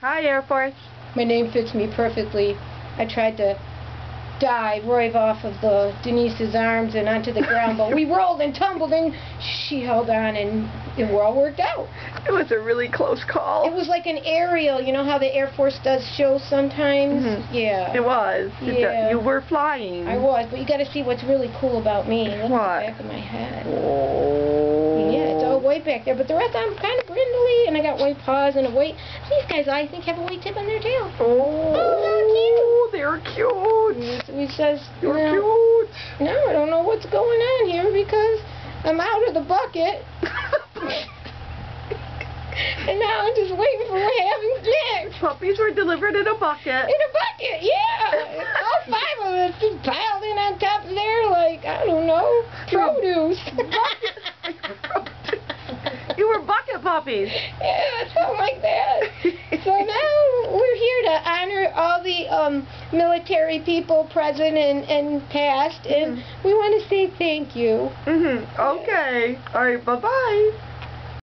Hi, Air Force. My name fits me perfectly. I tried to dive right off of the Denise's arms and onto the ground, but we rolled and tumbled and she held on and it all worked out. It was a really close call. It was like an aerial, you know how the Air Force does shows sometimes? Mhm. Yeah. It was. It- Yeah. You were flying. I was, but you got to see what's really cool about me. Look What? at the back of my head. Oh. Yeah, it's all way back there, but the rest I'm kind of brindly, and I got white paws and a white. These guys, I think, have a white tip on their tail. Oh, oh they're cute. So he says, You're "No, cute. no, I don't know what's going on here because I'm out of the bucket, and now I'm just waiting for what happens next. Puppies were delivered in a bucket. In a bucket, yeah. All five of us just piled in on top of there like, I don't know, produce. Were bucket puppies. yeah, something like that. So now we're here to honor all the um, military people present and, and past, and we want to say thank you. Mhm. Okay. All right. Bye bye.